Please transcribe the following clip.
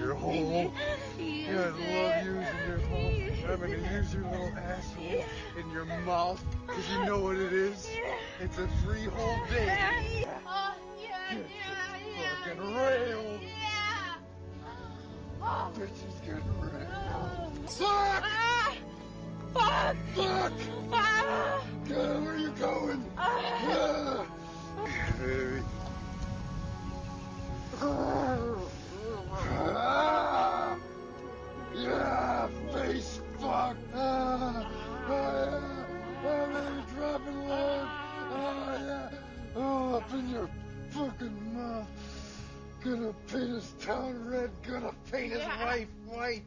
your hole. Yeah, I love using your hole. I'm gonna use your little asshole in your mouth, because you know what it is? It's a free whole day. Oh, yeah, yeah, yeah. fucking railed. Yeah. Oh, Bitch is getting railed. Fuck! ah, fuck. Fuck! Ah, fucking mouth. Gonna paint his town red. Gonna paint his Yeah. wife white.